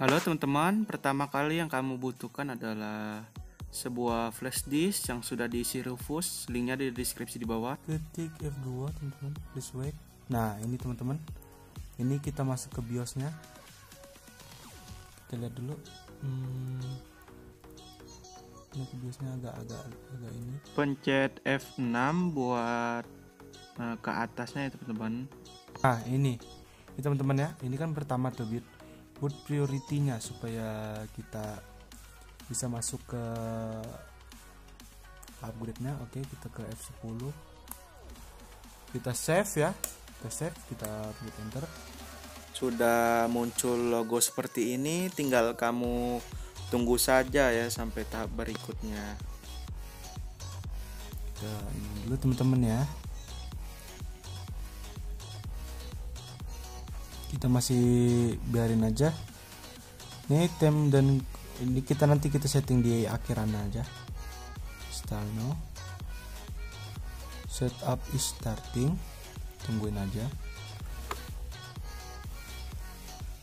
Halo teman-teman, pertama kali yang kamu butuhkan adalah sebuah flash disk yang sudah diisi Rufus, linknya di deskripsi di bawah. ketik F2 teman-teman. Please wait. Nah ini teman-teman. Ini kita masuk ke biosnya. Kita lihat dulu. Hmm, ini ke biosnya agak agak ini. Pencet F6 buat eh, ke atasnya ya teman-teman. ah ini. Ini teman-teman ya. Ini kan pertama tuh buat prioritinya supaya kita bisa masuk ke upgrade nya oke kita ke F10 kita save ya. Kita save kita pencet enter. Sudah muncul logo seperti ini, tinggal kamu tunggu saja ya sampai tahap berikutnya. kita ini dulu teman-teman ya kita masih biarin aja. Ini tem dan ini kita nanti kita setting di akhiran aja. Start now. Setup is starting. Tungguin aja.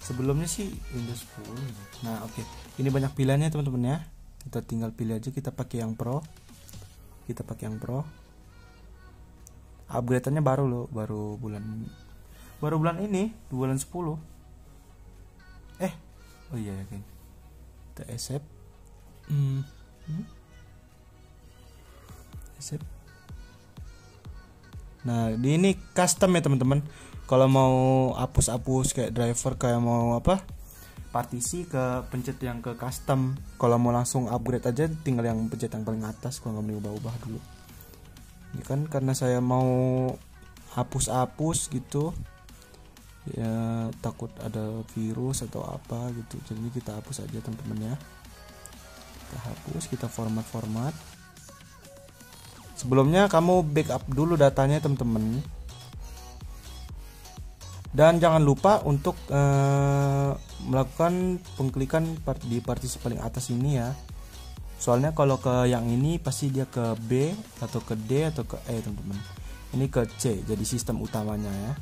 Sebelumnya sih Windows 10 nah oke. Ini banyak pilihannya teman-teman ya. Kita tinggal pilih aja. Kita pakai yang Pro. Kita pakai yang Pro. Upgrade-nya baru loh baru bulan baru bulan ini bulan 10 eh oh iya kita accept hmm. hmm. nah di ini custom ya teman-teman. Kalau mau hapus-hapus kayak driver kayak mau apa? Partisi ke pencet yang ke custom. Kalau mau langsung upgrade aja tinggal yang pencet yang paling atas kalau nggak mau ubah-ubah dulu. Ini kan karena saya mau hapus-hapus gitu ya takut ada virus atau apa gitu. Jadi kita hapus aja teman-teman ya kita hapus kita format-format. Sebelumnya kamu backup dulu datanya teman-teman. Dan jangan lupa untuk eh, melakukan pengklikan di partisi paling atas ini ya. Soalnya kalau ke yang ini pasti dia ke B atau ke D atau ke E teman-teman. Ini ke C jadi sistem utamanya ya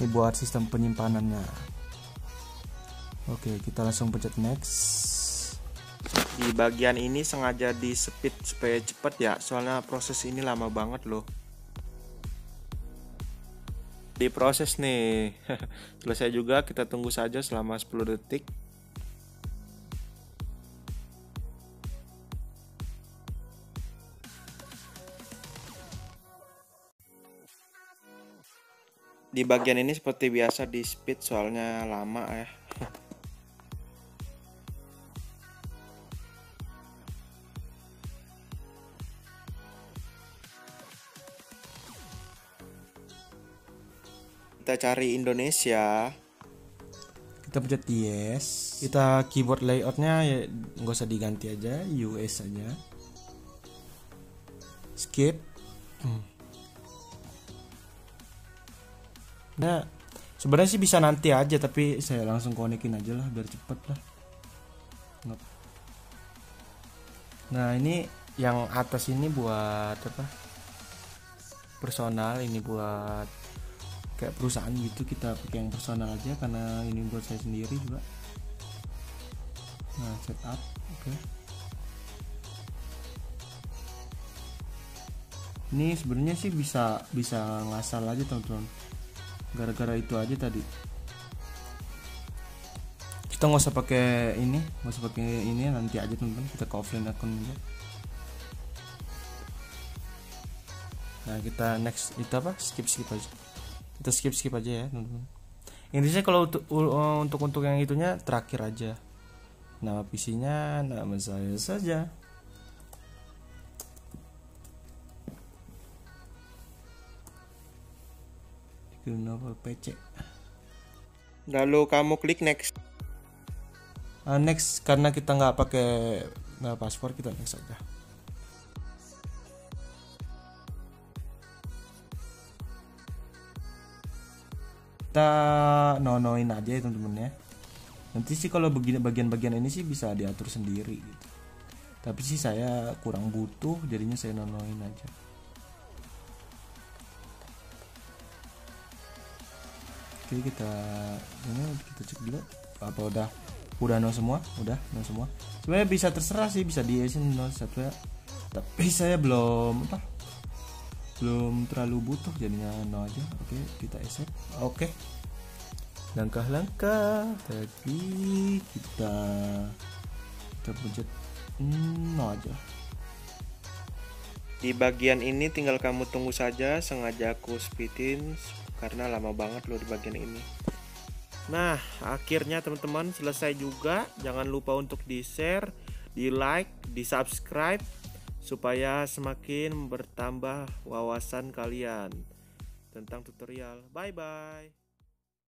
ini buat sistem penyimpanannya oke kita langsung pencet next Di bagian ini sengaja di speed supaya cepet ya, soalnya proses ini lama banget loh. Diproses nih. Selesai juga, kita tunggu saja selama 10 detik. Di bagian ini seperti biasa di speed soalnya lama ya. Kita cari Indonesia. kita pencet yes kita keyboard layoutnya ya nggak usah diganti aja US aja skip Hmm. Nah sebenarnya sih bisa nanti aja tapi saya langsung konekin aja lah biar cepet lah. Nah ini yang atas ini buat apa? Personal ini buat kayak perusahaan gitu kita pakai yang personal aja karena ini buat saya sendiri juga. Nah setup oke. Ini sebenarnya sih bisa bisa ngasal aja teman-teman gara-gara itu aja tadi. Kita nggak usah pakai ini nggak usah pakai ini nanti aja teman-teman. Kita ke offline akun aja. Nah kita next itu apa? Skip skip aja. Kita skip skip aja ya teman-teman. Intinya kalau untuk untuk untuk yang itunya terakhir aja. Nama PC-nya nama saya saja Kenapa PC Lalu kamu klik next. Ah, next karena kita nggak pakai nggak password kita next aja. Kita nonoin aja ya teman-teman ya. Nanti sih kalau begini bagian-bagian ini sih bisa diatur sendiri gitu. Tapi sih saya kurang butuh jadinya saya nonoin aja oke kita ini kita cek dulu. Apa udah udah no semua? Udah no semua. Sebenarnya bisa terserah sih bisa di asin no satu ya tapi saya belum apa belum terlalu butuh jadinya no aja. Oke kita accept. Oke. Langkah-langkah tadi kita kita pencet no aja. Di bagian ini tinggal kamu tunggu saja, sengaja aku speedin karena lama banget loh di bagian ini. Nah, akhirnya teman-teman selesai juga. Jangan lupa untuk di-share, di-like, di-subscribe supaya semakin bertambah wawasan kalian tentang tutorial. Bye bye.